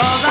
そうだ